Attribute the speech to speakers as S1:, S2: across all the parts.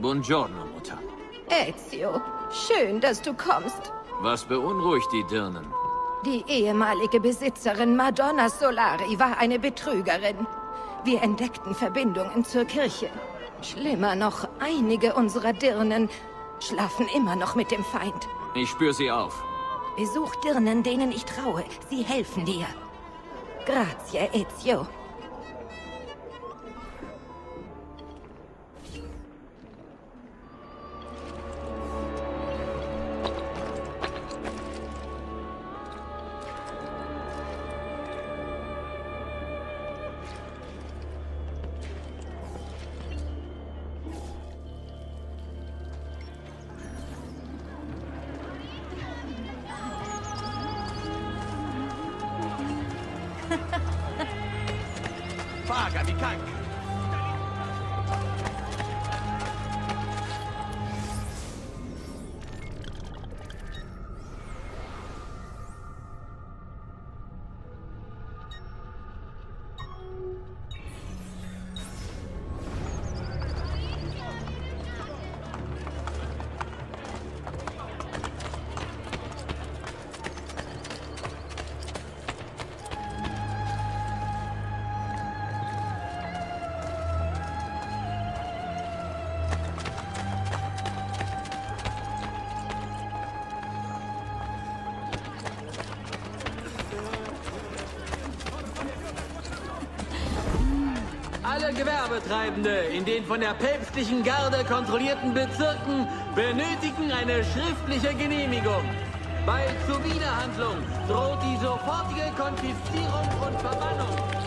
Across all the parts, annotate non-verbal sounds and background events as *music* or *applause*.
S1: Buongiorno, Mutter.
S2: Ezio, schön, dass du kommst.
S1: Was beunruhigt die Dirnen?
S2: Die ehemalige Besitzerin Madonna Solari war eine Betrügerin. Wir entdeckten Verbindungen zur Kirche. Schlimmer noch, einige unserer Dirnen schlafen immer noch mit dem Feind.
S1: Ich spür sie auf.
S2: Besuch Dirnen, denen ich traue. Sie helfen dir. Grazie, Ezio.
S3: 看
S4: 看。Gewerbetreibende in den von der päpstlichen Garde kontrollierten Bezirken benötigen eine schriftliche Genehmigung. Bei Zuwiderhandlung droht die sofortige Konfiszierung und Verbannung.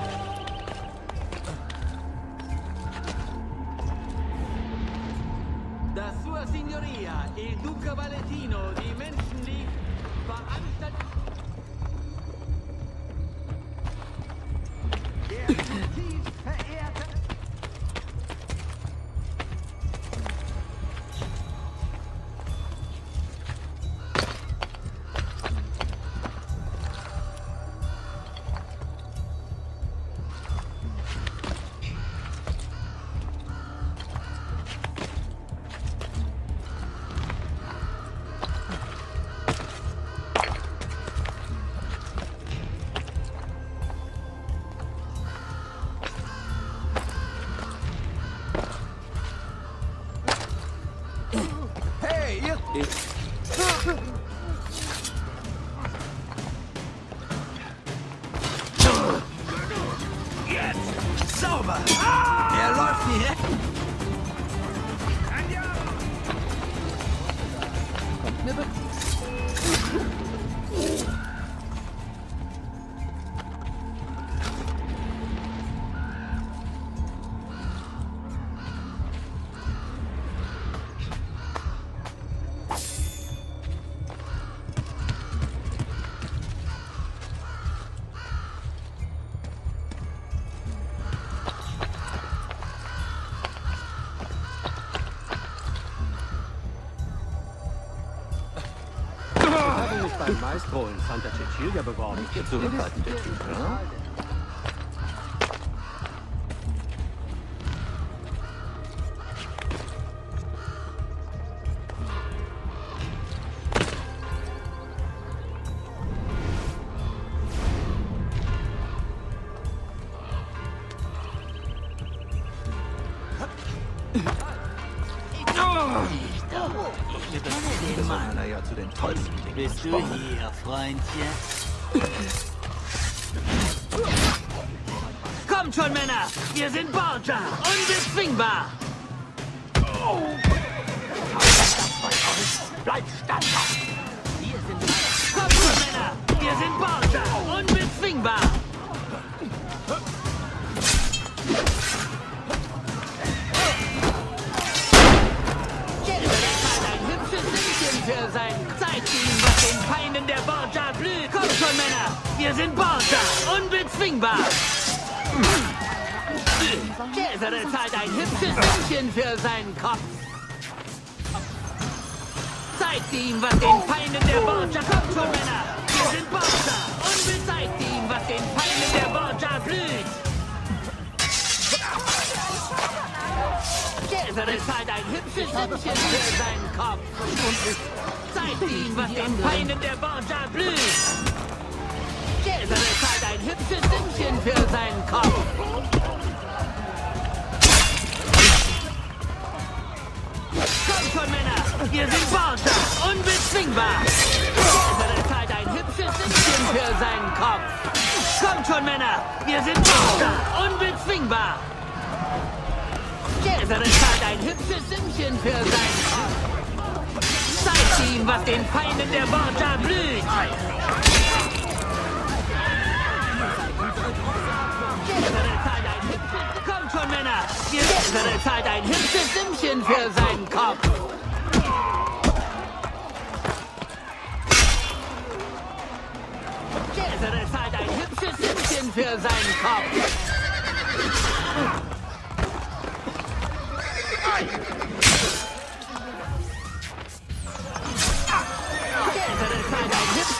S5: In Santa Cecilia beworben. Nicht zurückhaltend, der Typ, ja?
S6: Bist du hier, Freundchen? Kommt schon, Männer! Wir sind Borgia! Unbezwingbar!
S3: Bleib standhaft!
S6: Wir sind Kommt schon, Männer! Wir sind Borgia! Unbezwingbar! Für sein. Zeigt ihm, was den Feinden der Borgia blüht. Kommt schon, Männer! Wir sind Borgia! Unbezwingbar! Cesare zahlt ein hübsches Mädchen für seinen Kopf. Zeigt ihm, was den Feinden der Borgia... Kommt schon, Männer! Wir sind Borgia! Und zeigt ihm, was den Feinden der Borgia blüht. Cesare zahlt ein hübsches Sümmchen für seinen Kopf. Zeigt ihm, was den Feinden der Borgia blüht. Cesare zahlt ein hübsches Sümmchen für seinen Kopf. Kommt schon, Männer! Wir sind Borgia, unbezwingbar! Cesare zahlt ein hübsches Sümmchen für seinen Kopf. Kommt schon, Männer! Wir sind Borgia, unbezwingbar! Cesare zahlt ein hübsches Sümmchen für seinen Kopf. Ihm, was den Feinden der Borgia blüht! Kommt schon, Männer! Cesare zahlt ein hübsches Sümmchen für seinen Kopf. Cesare zahlt ein hübsches Sümmchen für seinen Kopf.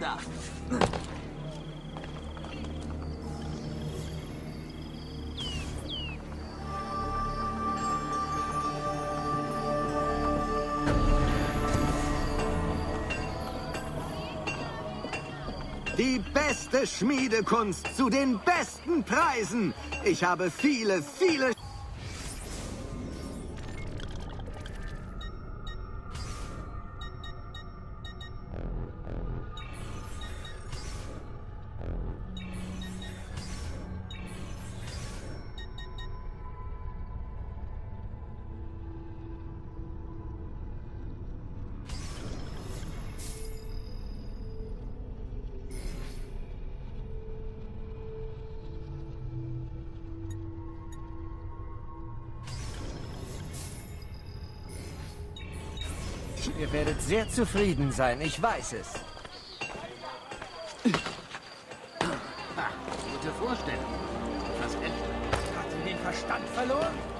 S7: da?
S8: Die beste Schmiedekunst zu den besten Preisen. Ich habe viele, viele...
S9: sehr zufrieden sein, ich weiß es.
S5: diese Vorstellung. Was echt?
S3: Hat sie den Verstand verloren?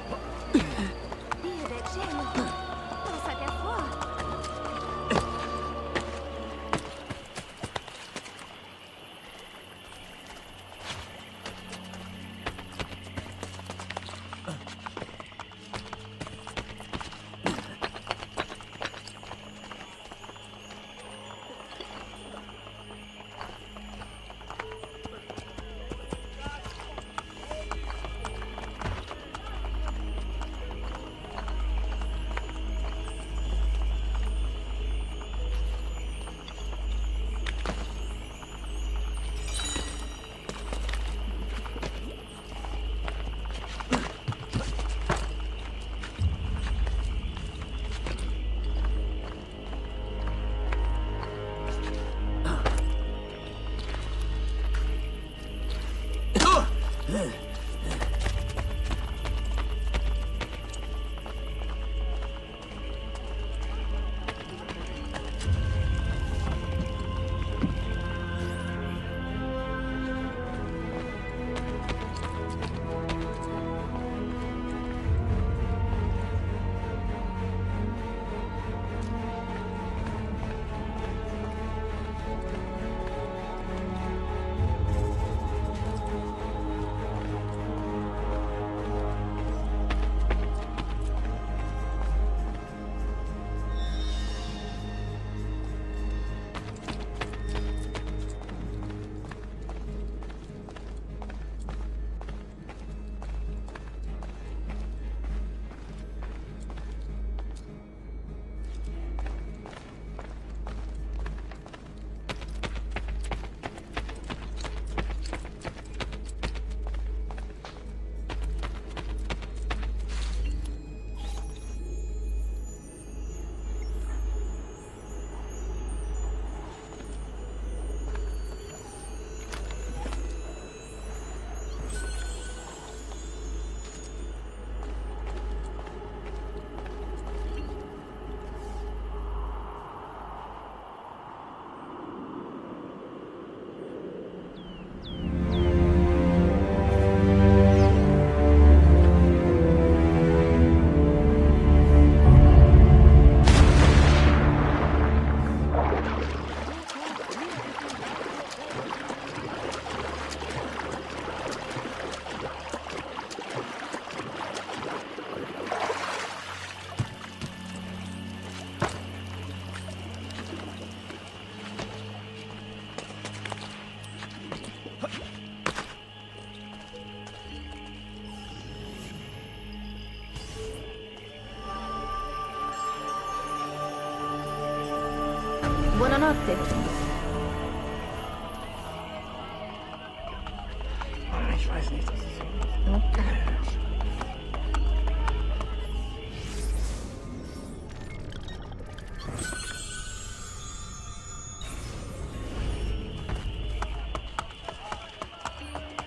S3: Ich weiß nicht.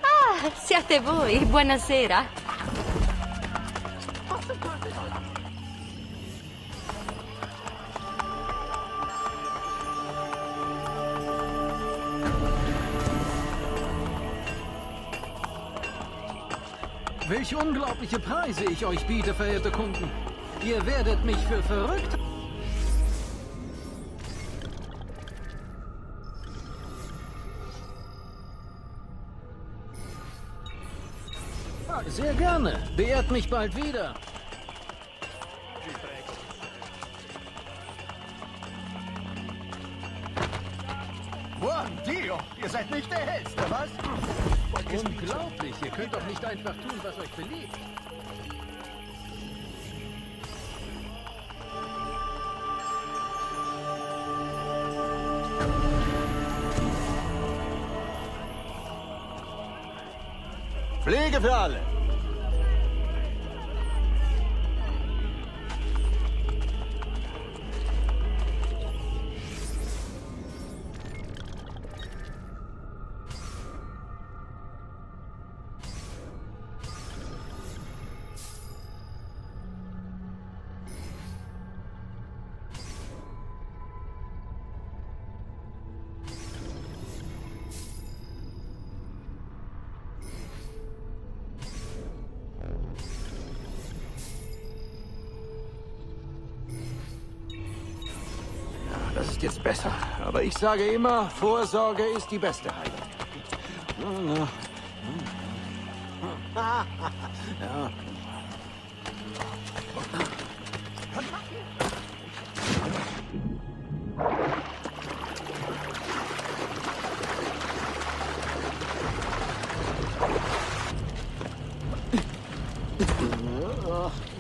S7: Ah, siate voi. Buonasera.
S10: Unglaubliche Preise ich euch biete, verehrte Kunden. Ihr werdet mich für verrückt. Ah, Sehr gerne. Beehrt mich bald wieder.
S3: Buon Dio, ihr seid nicht der Hellste, was?
S10: Unglaublich. Ihr könnt doch nicht einfach tun, was euch beliebt.
S3: Pflege für alle.
S10: Jetzt besser. Aber ich sage immer, Vorsorge ist die beste Heilung. Ja.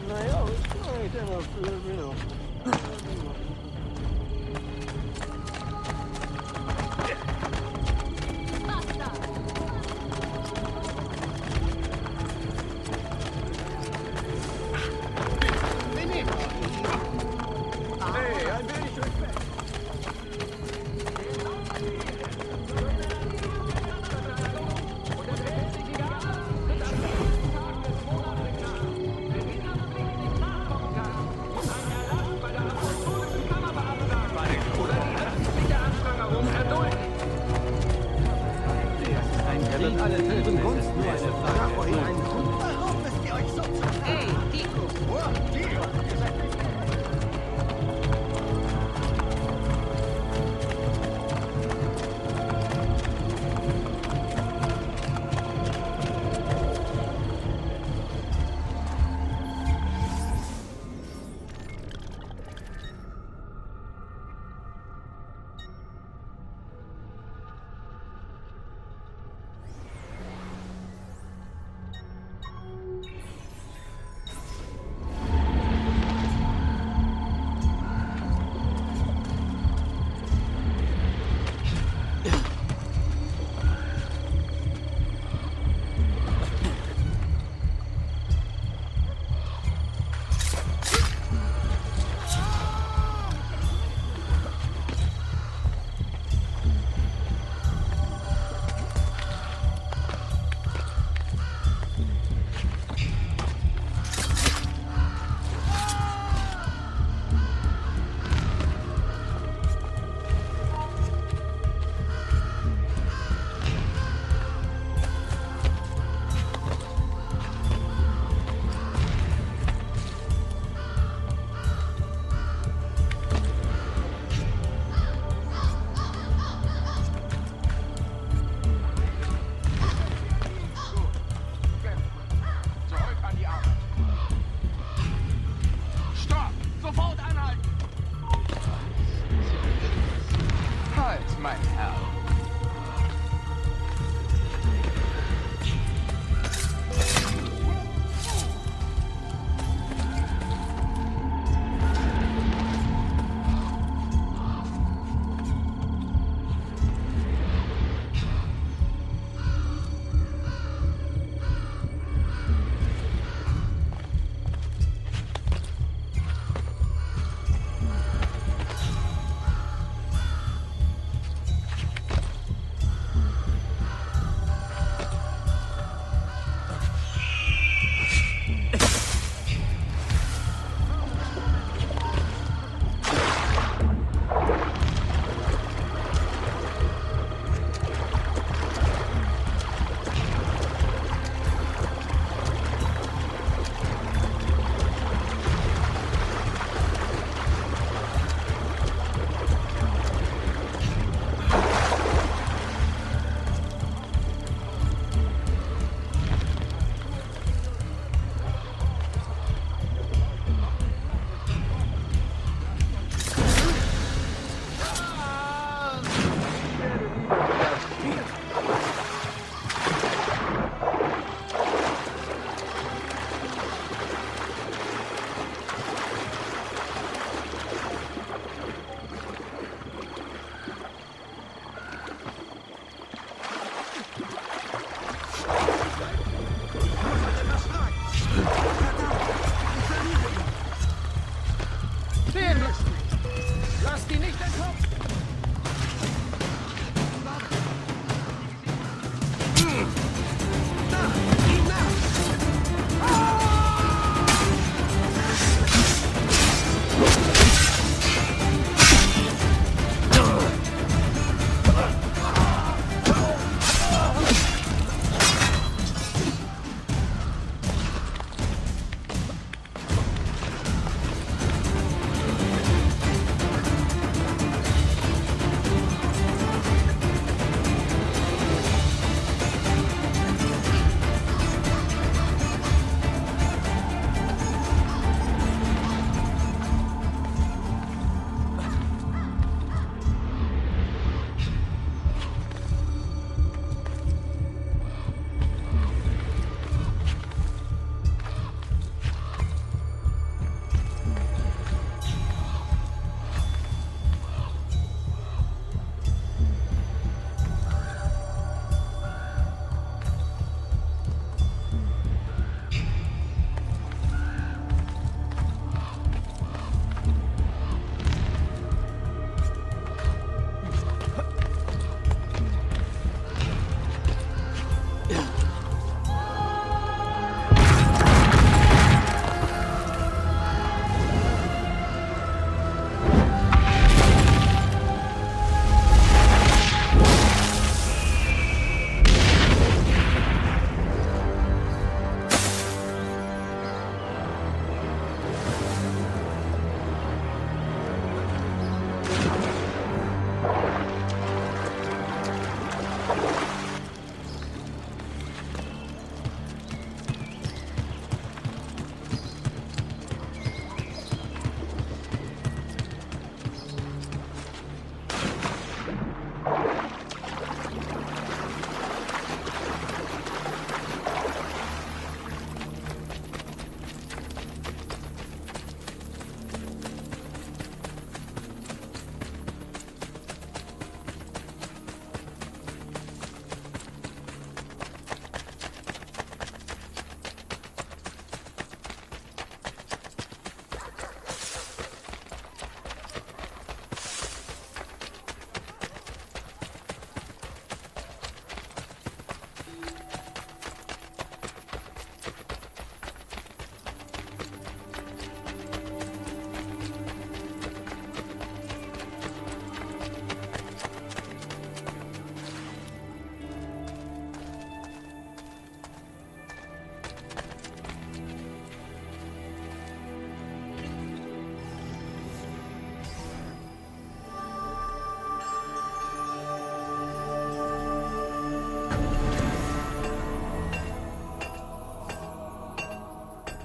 S10: Naja, was kann ich denn dafür?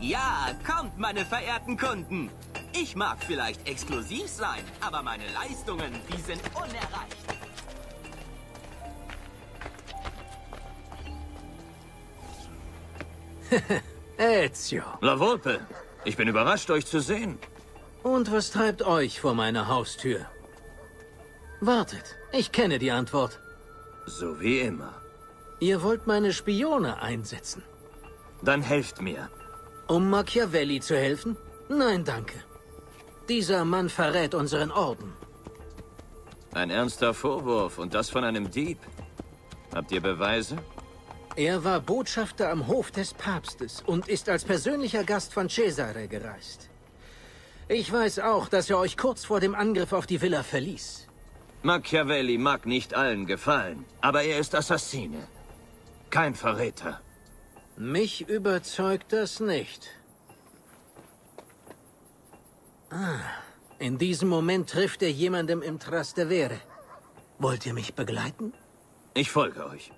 S6: Ja, kommt, meine verehrten Kunden. Ich mag vielleicht exklusiv sein, aber meine Leistungen, die sind unerreicht. *laughs*
S10: Ezio.
S1: La Volpe, ich bin überrascht, euch zu sehen.
S10: Und was treibt euch vor meiner Haustür? Wartet, ich kenne die Antwort.
S1: So wie immer.
S10: Ihr wollt meine Spione einsetzen.
S1: Dann helft mir.
S10: Um Machiavelli zu helfen? Nein, danke. Dieser Mann verrät unseren Orden.
S1: Ein ernster Vorwurf und das von einem Dieb. Habt ihr Beweise?
S10: Er war Botschafter am Hof des Papstes und ist als persönlicher Gast von Cesare gereist. Ich weiß auch, dass er euch kurz vor dem Angriff auf die Villa verließ.
S1: Machiavelli mag nicht allen gefallen, aber er ist Assassine. Kein Verräter.
S10: Mich überzeugt das nicht. Ah, in diesem Moment trifft er jemandem im Trastevere. Wollt ihr mich begleiten?
S1: Ich folge euch.